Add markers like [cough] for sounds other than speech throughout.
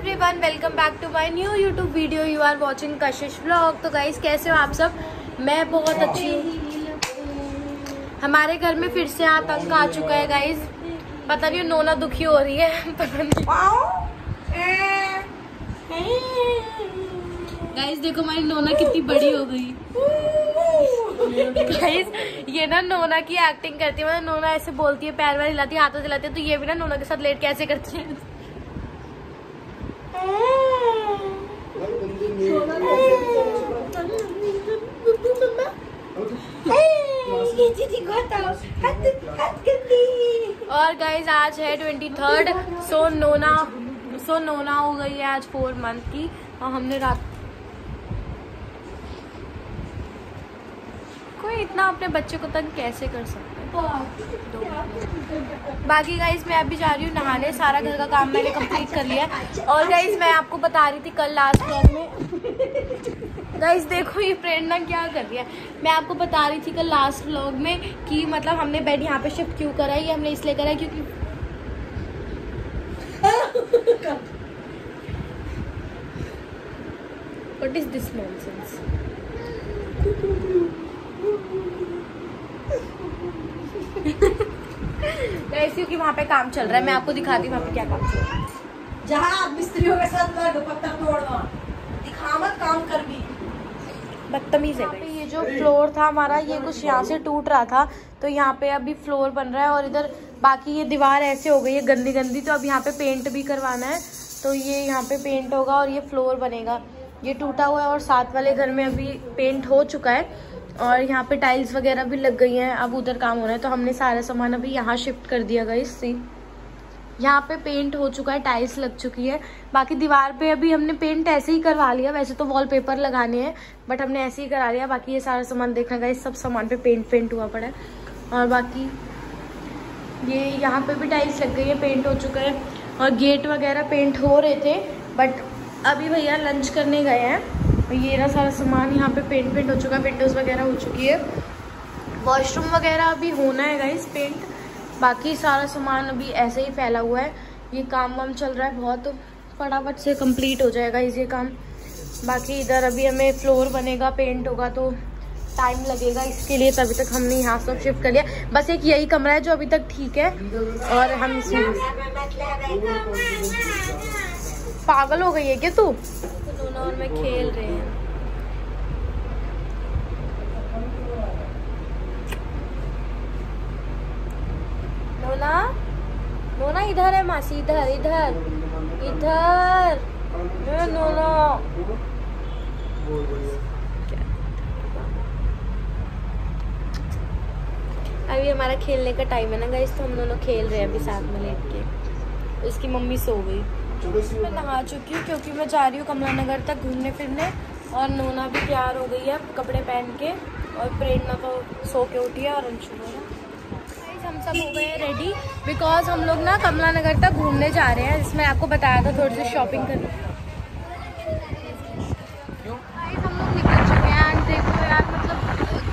Everyone welcome back to my new YouTube video you are watching Kashish vlog तो guys कैसे हो आप सब? मैं बहुत अच्छी हूँ। हमारे घर में फिर से आतंक आ चुका है गाइस पता नहीं, नोना दुखी हो रही है। [laughs] गाइस देखो, हमारी नोना कितनी बड़ी हो गई। गाइस ये ना नोना की एक्टिंग करती है। मतलब नोना ऐसे बोलती है, पैर वैर हिलाती है, हाथों हिलाती है तो ये भी ना नोना के साथ लेट कैसे करती है? और गाइज़ आज है ट्वेंटी थर्ड सो नोना सो नोना हो गई है आज फोर मंथ की, और हमने रात कोई इतना अपने बच्चे को तंग कैसे कर सकता? बाकी गाइज़ मैं अभी जा रही हूँ नहाने। सारा घर का काम मैंने कंप्लीट कर लिया है। और गाइज़ मैं आपको बता रही थी कल लास्ट ब्लॉग में। गाइज़ देखो ये प्रेरणा क्या कर रही है। मैं आपको बता रही थी कल लास्ट व्लॉग में कि मतलब हमने बेड यहाँ पे शिफ्ट क्यों करा है, ये हमने इसलिए करा है क्योंकि What is this nonsense? Guys क्योंकि वहाँ पे काम चल रहा है। मैं आपको दिखाती हूँ वहाँ पे क्या काम चल रहा है। जहाँ आप मिस्त्रियों के साथ लग पत्थर तोड़ना दिखावत काम कर भी। बदतमीज है पे ये जो फ्लोर था हमारा ये कुछ यहाँ से टूट रहा था। तो यहाँ पे अभी फ्लोर बन रहा है और इधर बाकी ये दीवार ऐसे हो गई है गंदी गंदी तो अब यहाँ पे पेंट भी करवाना है। तो ये यहाँ पे पेंट होगा और ये फ्लोर बनेगा। ये टूटा हुआ है और साथ वाले घर में अभी पेंट हो चुका है। और यहाँ पे टाइल्स वगैरह भी लग गई हैं, अब उधर काम हो रहा है तो हमने सारा सामान अभी यहाँ शिफ्ट कर दिया गया इससे यहाँ पे पेंट हो चुका है टाइल्स लग चुकी है, बाकी दीवार पे अभी हमने पेंट ऐसे ही करवा लिया, वैसे तो वॉलपेपर लगाने हैं बट हमने ऐसे ही करा लिया, बाकी ये सारा सामान देखना गया सब सामान पे पेंट पेंट हुआ पड़ा है, और बाकी ये यहाँ पे भी टाइल्स लग गई है पेंट हो चुका है, और गेट वगैरह पेंट हो रहे थे बट अभी भैया लंच करने गए हैं। ये ना सारा सामान यहाँ पे पेंट पेंट हो चुका है विंडोज़ वगैरह हो चुकी है। वॉशरूम वगैरह अभी होना है गाइस पेंट बाकी सारा सामान अभी ऐसे ही फैला हुआ है। ये काम वाम चल रहा है बहुत। फटाफट से कंप्लीट हो जाएगा इस ये काम। बाकी इधर अभी हमें फ्लोर बनेगा पेंट होगा तो टाइम लगेगा इसके लिए, तभी तक हमने यहाँ सब शिफ्ट कर लिया। बस एक यही कमरा है जो अभी तक ठीक है। और हम इसमें पागल हो गई है क्या तू? दोनों और मैं खेल रहे हैं। नोना नोना इधर है मासी, इधर इधर इधर। नोना। अभी हमारा खेलने का टाइम है ना गाइस तो हम दोनों खेल रहे हैं अभी साथ में लेट के। उसकी मम्मी सो गई। मैं नहा चुकी हूँ क्योंकि मैं जा रही हूँ कमला नगर तक घूमने फिरने और नोना भी तैयार हो गई है कपड़े पहन के और प्रेरणा तो सो के उठी है और अंशु हम सब हो गए हैं रेडी बिकॉज़ हम लोग ना कमला नगर तक घूमने जा रहे हैं। जिसमें आपको बताया था थोड़ी सी शॉपिंग करने। हम लोग निकल चुके हैं एंड देखो यार मतलब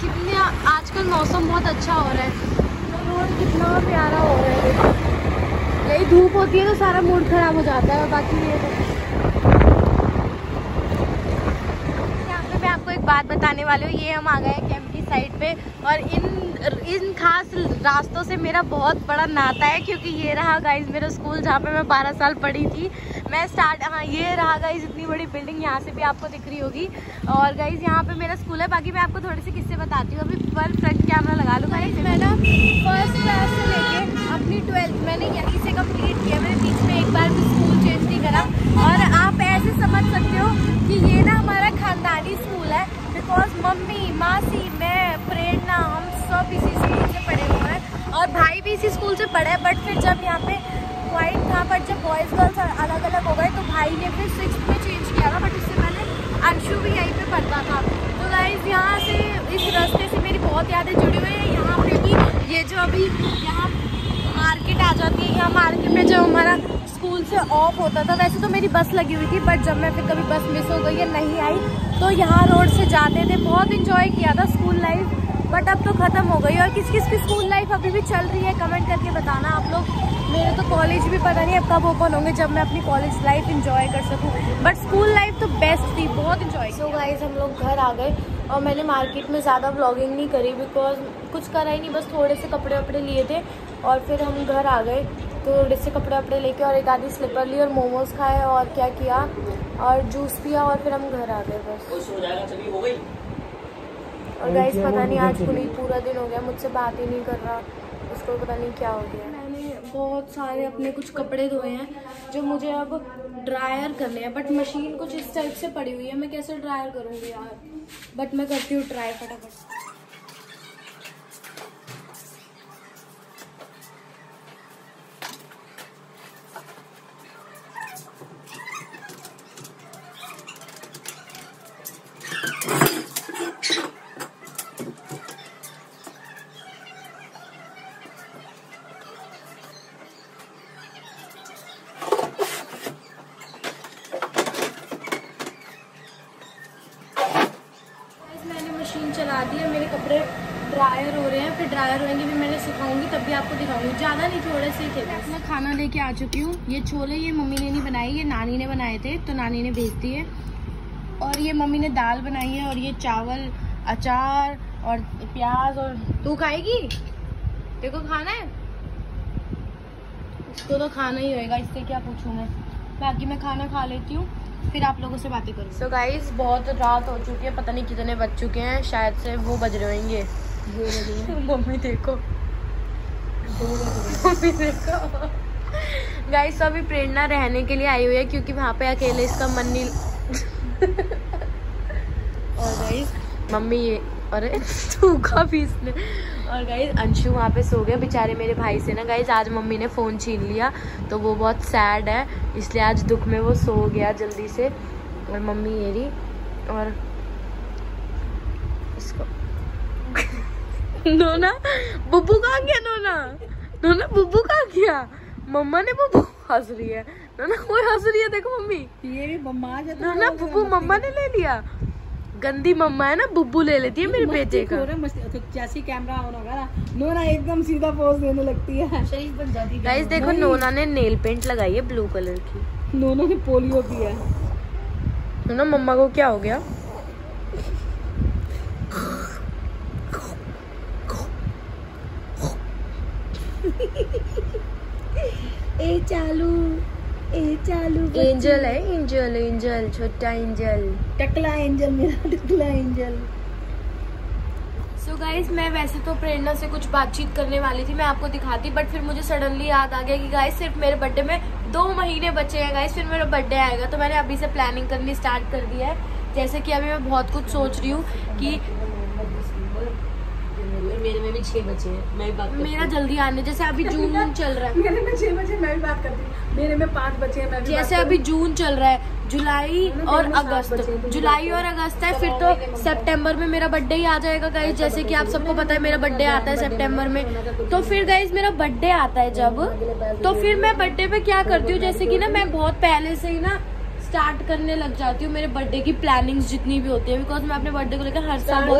कितने आजकल मौसम बहुत अच्छा हो रहा है। रोड कितना प्यारा हो रहा है। यही धूप होती है तो सारा मूड खराब हो जाता है, और बाकी ये तो यहाँ पे मैं आपको एक बात बताने वाली हूँ, ये हम आ गए कैंप की साइड पे, और इन इन खास रास्तों से मेरा बहुत बड़ा नाता है, क्योंकि ये रहा गाइज़ मेरा स्कूल जहाँ पे मैं 12 साल पढ़ी थी। मैं स्टार्ट हाँ ये रहा गाइज़ इतनी बड़ी बिल्डिंग यहाँ से भी आपको दिख रही होगी। और गाइज़ यहाँ पे मेरा स्कूल है। बाकी मैं आपको थोड़ी सी किस्से बताती हूँ। अभी पर फ्रंट कैमरा लगा लूँ गाइज़ मैं ना फ़र्स्ट क्लास से लेके अपनी ट्वेल्थ मैंने यहीं से कंप्लीट किया। मैंने बीच में एक बार भी स्कूल चेंज नहीं करा। और आप ऐसे समझ सकते हो कि ये ना हमारा खानदानी स्कूल है। बिकॉज़ मम्मी, मासी, मैं, प्रेरणा, हम सब इसी स्कूल से पढ़े हुए हैं और भाई भी इसी स्कूल से पढ़े हैं बट फिर जब यहाँ पे वाइट था बट जब बॉयज़ गर्ल्स अलग अलग हो गए तो भाई ने फिर सिक्स में चेंज किया था बट इससे पहले अंशु भी यहीं पे पढ़ता था। तो गाइज़ यहाँ से इस रास्ते से मेरी बहुत यादें जुड़ी हुई है। यहाँ पे भी ये जो अभी यहाँ मार्केट आ जाती है, यहाँ मार्केट में जब हमारा स्कूल से ऑफ़ होता था, वैसे तो मेरी बस लगी हुई थी बट जब मैं फिर कभी बस मिस हो गई या नहीं आई तो यहाँ रोड से जाते थे। बहुत इंजॉय किया था स्कूल लाइफ बट अब तो ख़त्म हो गई और किस किस की स्कूल लाइफ अभी भी चल रही है कमेंट करके बताना आप लोग। मेरे तो कॉलेज भी पता नहीं अब कब ओपन होंगे जब मैं अपनी कॉलेज लाइफ इंजॉय कर सकूँ। बट स्कूल लाइफ तो बेस्ट थी बहुत इंजॉय सो गाइज़ हम लोग घर आ गए और मैंने मार्केट में ज़्यादा ब्लॉगिंग नहीं करी बिकॉज़ कुछ करा ही नहीं बस थोड़े से कपड़े वपड़े लिए थे और फिर हम घर आ गए। तो थोड़े से कपड़े वपड़े लेके और एक आधी स्लीपर ली और मोमोज खाए और क्या किया और जूस पिया और फिर हम घर आ गए बस। और गाइस पता नहीं आज पुलिस पूरा दिन हो गया मुझसे बात ही नहीं कर रहा। उसको पता नहीं क्या हो गया। मैंने बहुत सारे अपने कुछ कपड़े धोए हैं जो मुझे अब ड्रायर करने हैं। बट मशीन कुछ इस टाइप से पड़ी हुई है मैं कैसे ड्रायर करूँगी यार? बट मैं करती हूँ ट्राई फटाफट। कपड़े ड्रायर हो रहे हैं फिर ड्रायर होंगे भी मैंने सिखाऊँगी तब भी आपको दिखाऊँगी। ज़्यादा नहीं थोड़े से थे मैं खाना लेके आ चुकी हूँ। ये छोले ये मम्मी ने नहीं बनाई ये नानी ने बनाए थे तो नानी ने भेज दिए और ये मम्मी ने दाल बनाई है और ये चावल अचार और प्याज और तू खाएगी? देखो खाना है? इसको तो खाना ही होएगा इससे क्या पूछूँ मैं? बाकी मैं खाना खा लेती हूँ, फिर आप लोगों से बातें करूँ सो गाइज़ बहुत रात हो चुकी है, पता नहीं कितने बज चुके हैं, शायद से वो बज रहे होंगे। मम्मी देखो। मम्मी देखो। गाइस तो अभी प्रेरणा रहने के लिए आई हुई है, क्योंकि वहाँ पे अकेले इसका मन नहीं और गाइस मम्मी ये अरे सूखा भी इसने और गाइज़ अंशु वहाँ पे सो गया। बेचारे मेरे भाई से ना गाइज़ आज मम्मी ने फ़ोन छीन लिया तो वो बहुत सैड है। इसलिए आज दुख में वो सो गया जल्दी से। और मम्मी रही और इसको नोना बुब्बू कहाँ गया नोना? नोना बुब्बू कहाँ गया? मम्मा ने बुब्बू हंस रही है। नोना कोई हंस रही है देखो मम्मी। ये भी मम्मा नोना बुब्बू मम्मा ने ले लिया। गंदी मम्मा है ना बुब्बू ले लेती है मेरे बेटे का। तो जैसी कैमरा ऑन होगा ना नोना एकदम सीधा पोज देने लगती है। शरीफ बन जाती है। गाइस देखो नोना ने नेल पेंट लगाई है ब्लू कलर की। नोना ने पोलियो पिया है। ना मम्मा को क्या हो गया? ए चालू। एंजल है एंजल एंजल छोटा एंजल टकला एंजल मेरा टकला एंजल सो so गाइज़ मैं वैसे तो प्रेरणा से कुछ बातचीत करने वाली थी मैं आपको दिखाती बट फिर मुझे सडनली याद आ गया कि गाइज़ सिर्फ़ मेरे बर्थडे में दो महीने बचे हैं गाइज़ फिर मेरा बर्थडे आएगा तो मैंने अभी से प्लानिंग करनी स्टार्ट कर दिया है। जैसे कि अभी मैं बहुत कुछ सोच रही हूँ कि मेरे में भी छह बजे हैं मैं बात मेरा जल्दी आने जैसे अभी [laughs] जून चल रहा है। [laughs] मेरे में छह बजे मैं भी बात करती हूँ। मेरे में पाँच बचे हैं जैसे अभी जून चल रहा है जुलाई और अगस्त। जुलाई और अगस्त है फिर तो सितंबर में मेरा बर्थडे ही आ जाएगा गाइज़ जैसे कि आप सबको पता है मेरा बर्थडे आता है सितंबर में। तो फिर गाइज़ मेरा बर्थडे आता है जब। तो फिर मैं बर्थडे पे क्या करती हूँ जैसे कि ना मैं बहुत पहले से ही ना स्टार्ट करने लग जाती हूँ। मेरे बर्थडे की प्लानिंग्स जितनी भी होती है बिकॉज़ मैं अपने बर्थडे को लेकर हर साल बहुत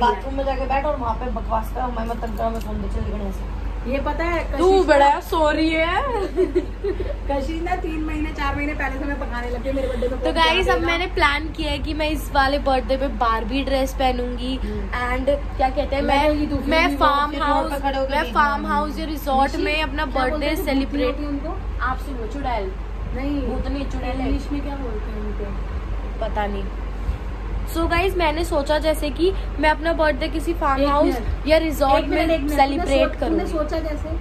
बाथरूम में जाके बैठ और वहाँ पे बकवास कर मैं मत में फ़ोन चल गणेश ये पता है तू बड़ा सो रही है। [laughs] कशिश ना तीन महीने चार महीने पहले से मैं पकाने लगी मेरे बर्थडे में तो गाइस अब मैंने प्लान किया है कि मैं इस वाले बर्थडे पे बारबी ड्रेस पहनूँगी एंड हम्म। क्या कहते हैं मैं मैं फार्म हाउस मैं फार्म हाउस या रिसोर्ट में अपना बर्थडे सेलिब्रेट आप सुनो चुड़ैल। नहीं। तो चुड़ैल इंग्लिश में क्या बोलते हैं उनको? पता नहीं। सो so गाइज़ मैंने सोचा जैसे कि मैं अपना बर्थडे किसी फार्म हाउस या रिजॉर्ट में सेलिब्रेट करूँ सोचा जैसे?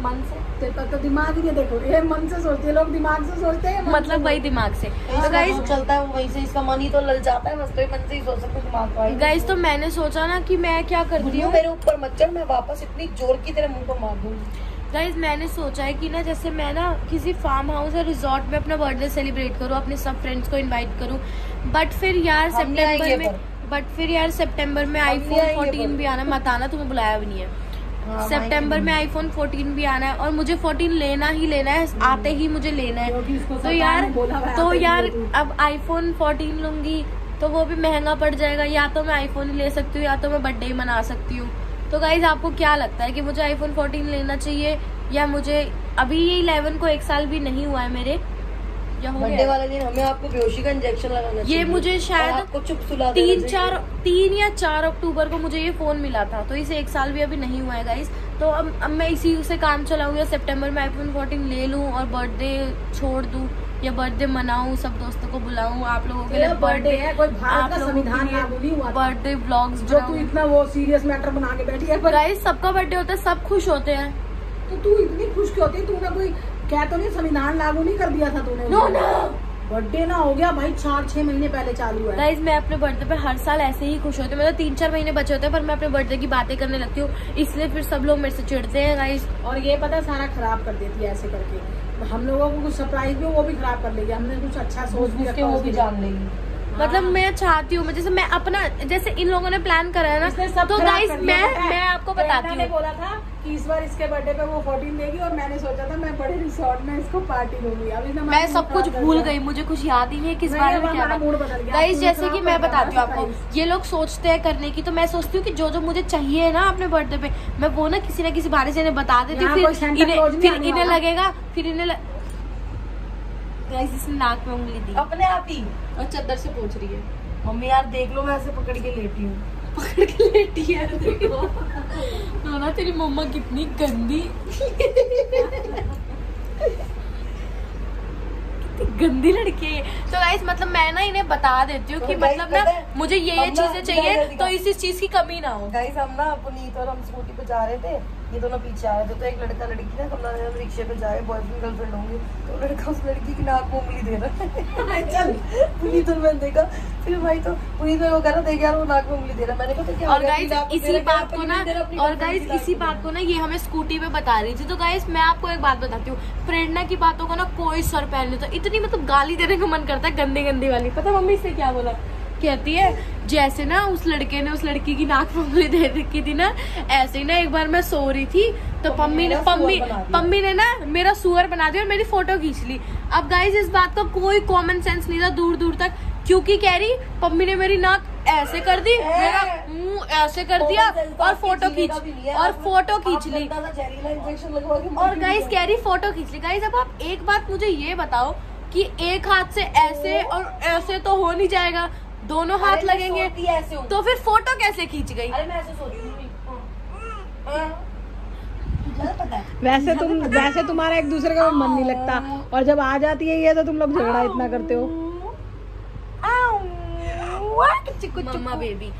मन से। तो दिमाग ही नहीं देखो। ये मन से सोचते लोग दिमाग से सोचते हैं मतलब वही दिमाग से। तो गाइस चलता है वहीं से इसका मन ही तो लल जाता है बस तो मन से ही सोच सकते दिमाग का गाइस तो मैंने सोचा ना कि मैं क्या करती हूँ? मेरे ऊपर मच्छर मैं वापस इतनी ज़ोर की तरह मुँह को मार दूँगी। गाइज़ मैंने सोचा है कि ना जैसे मैं ना किसी फार्म हाउस या रिजॉर्ट में अपना बर्थडे सेलिब्रेट करूँ अपने सब फ्रेंड्स को इनवाइट करूँ बट फिर यार सितंबर में बट फिर यार सितंबर में आईफोन फोर्टीन भी आना मत आना तुम्हें बुलाया भी नहीं है। हाँ, सितंबर में आईफोन 14 भी आना है और मुझे 14 लेना ही लेना है। आते ही मुझे लेना है। तो यार तो यार अब आईफोन 14 लूँगी तो वो भी महँगा पड़ जाएगा या तो मैं आईफोन ले सकती हूँ या तो मैं बर्थडे ही मना सकती हूँ। तो गाइज़ आपको क्या लगता है कि मुझे आईफोन 14 लेना चाहिए? या मुझे अभी ये 11 को एक साल भी नहीं हुआ है मेरे बर्थडे वाले दिन हमें आपको बेहोशी का इंजेक्शन लगाना ये मुझे शायद आपको चुप सुला तीन चार तीन या चार अक्टूबर को मुझे ये फ़ोन मिला था तो इसे एक साल भी अभी नहीं हुआ है गाइस तो अब अब मैं इसी से काम चलाऊँ या सेप्टेम्बर में आईफोन फोर्टीन ले लूँ और बर्थडे छोड़ दूँ। या बर्थडे मनाऊँ सब दोस्तों को बुलाऊँ आप लोगों के लिए बर्थडे है कोई भारत का संविधान लागू नहीं हुआ बर्थडे ब्लॉग्स जो तू इतना वो सीरियस मैटर बना के बैठी है गाइस सबका बर्थडे होता है सब खुश होते हैं। तो तू इतनी खुश क्यों होती तूने कोई क्या तो नहीं संविधान लागू नहीं कर दिया था तूने। नो नो बर्थडे ना हो गया भाई चार छह महीने पहले चालू है। गाइज़ मैं अपने बर्थडे पे हर साल ऐसे ही खुश होती हूँ। मतलब तीन चार महीने बचे होते हैं पर मैं अपने बर्थडे की बातें करने लगती हूँ। इसलिए फिर सब लोग मेरे से चिढ़ते हैं गाइज़ और ये पता सारा खराब कर देती है ऐसे करके। हम लोगों को कुछ सरप्राइज़ भी वो भी खराब कर लेगी। हमने कुछ अच्छा सोच भी रखा वो भी जान लेगी। मतलब मैं चाहती हूँ जैसे मैं अपना जैसे इन लोगों ने प्लान करा है ना तो गाइस मैं मैं आपको बताती हूँ। बोला था कि इस बार इसके बर्थडे पे वो फोर्टीन देगी और मैंने सोचा था मैं बड़े रिसोर्ट में इसको पार्टी दूँगी। अभी मैं सब कुछ भूल गई मुझे कुछ याद ही नहीं है किस बार में क्या गाइस जैसे की मैं बताती हूँ आपको ये लोग सोचते हैं करने की तो मैं सोचती हूँ की जो जो मुझे चाहिए ना अपने बर्थडे पे मैं वो ना किसी ना किसी बारे से इन्हें बता देती हूँ फिर इन्हें लगेगा फिर इन्हें गाइस इसने नाक में उंगली दी। अपने आप ही। और चद्दर से पूछ रही है। मम्मी यार देख लो मैं ऐसे पकड़ के लेटी हूँ। पकड़ के लेटी है देखो। तो ना तेरी मम्मा कितनी गंदी। गंदी लड़की है तो गाइस मतलब मैं ना इन्हें बता देती हूँ कि तो मतलब ना मुझे ये ये चीज़ें चाहिए तो इस चीज़ की कमी ना हो। गाइस हम ना पुनीत और हम स्कूटी पे जा रहे थे। ये दोनों पीछे आ रहे थे तो एक लड़का लड़की ना कमला हम रिक्शे पे जाए बॉयफ्रेंड गर्लफ्रेंड होंगे तो लड़का उस लड़की की नाक में उंगली दे रहा है। [laughs] चल पुनीत और मैंने देखा। फिर भाई तो पुनीत में वो कह रहा देख यार वो नाक में उंगली दे रहा मैंने कहा क्या और गाइस इसी बात को ना और गाइस इसी बात को ना ये हमें स्कूटी पे बता रही थी। तो गाइस मैं आपको एक बात बताती हूँ। प्रेरणा की बातों को ना कोई सर पहन लेता इतनी मतलब गाली देने का मन करता है गंदी गंदी वाली। पता मम्मी से क्या बोला? कहती है जैसे ना उस लड़के ने उस लड़की की नाक उंगली दे रखी थी ना ऐसे ही ना एक बार मैं सो रही थी तो पम्मी ने पम्मी पम्मी ने ना मेरा सुअर बना दिया और मेरी फ़ोटो खींच ली। अब गाइस इस बात का कोई कॉमन सेंस नहीं था दूर दूर तक क्योंकि कह रही पम्मी ने मेरी नाक ऐसे कर दी मेरा मुँह ऐसे कर दिया और फ़ोटो खींच और फ़ोटो खींच ली। और गाइस कह रही फ़ोटो खींच ली। गाइस अब आप एक बात मुझे ये बताओ कि एक हाथ से ऐसे और ऐसे तो हो नहीं जाएगा। दोनों हाथ लगेंगे। तो फिर फ़ोटो कैसे खींच गई? अरे मैं वैसे तुम वैसे तुम्हारा एक दूसरे का मन नहीं लगता। और जब आ जाती है ये तो तुम लोग झगड़ा इतना करते हो। मम्मा बेबी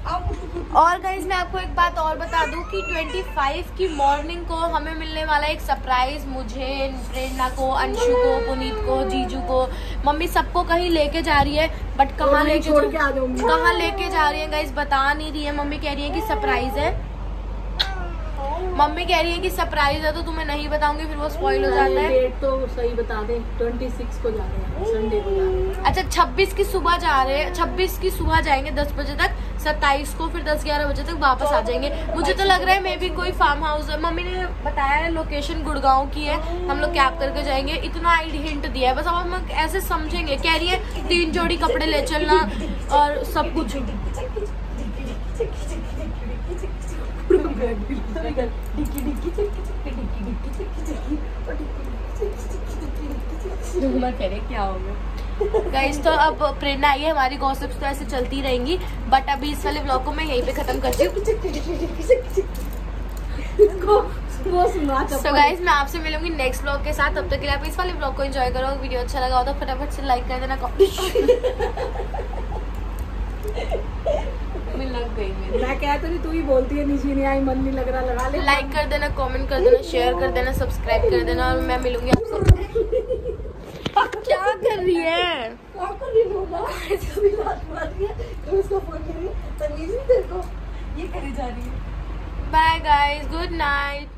और गाइज़ मैं आपको एक बात और बता दूँ कि 25 की मॉर्निंग को हमें मिलने वाला एक सरप्राइज़ मुझे प्रेरणा को अंशु को पुनीत को जीजू को मम्मी सबको कहीं लेके जा रही है बट कहाँ लेके कहाँ लेके जा रही है गाइज़ बता नहीं रही है मम्मी कह रही है कि सरप्राइज़ है। मम्मी कह रही है कि सरप्राइज़ है तो तुम्हें नहीं बताऊँगी फिर वो स्पॉइल हो जाता है। डेट तो सही बता दे 26 को जा रहे हैं संडे को जा रहे हैं। अच्छा 26 की सुबह जा रहे हैं 26 की सुबह जाएँगे 10 बजे तक 27 को फिर 10 11 बजे तक वापस आ जाएँगे। मुझे तो लग रहा है मे भी कोई फार्म हाउस है। मम्मी ने बताया है लोकेशन गुड़गांव की है हम लोग कैब करके जाएँगे। इतना आई हिंट दिया है बस अब हम ऐसे समझेंगे। कह रही है तीन जोड़ी कपड़े ले चलना और सब कुछ। [laughs] क्या गाइस तो अब प्रेरणा आई है हमारी गॉसिप्स तो ऐसे चलती रहेंगी बट अभी इस वाले ब्लॉग को मैं यहीं पे खत्म करती हूँ। So गाइस मैं आपसे मिलूँगी नेक्स्ट ब्लॉग के साथ। तब तक के लिए आप इस वाले ब्लॉग को एंजॉय करो। वीडियो अच्छा लगा हो तो फटाफट से लाइक कर देना [laughs] लग गई मैं क्या तो नहीं तू ही बोलती है नीचे नहीं आई मन नहीं लग रहा लगा ले। लाइक कर देना कमेंट कर देना शेयर कर देना सब्सक्राइब कर देना और मैं मिलूँगी आपसे। क्या कर रही है? ये करी जा रही है। Bye guys good night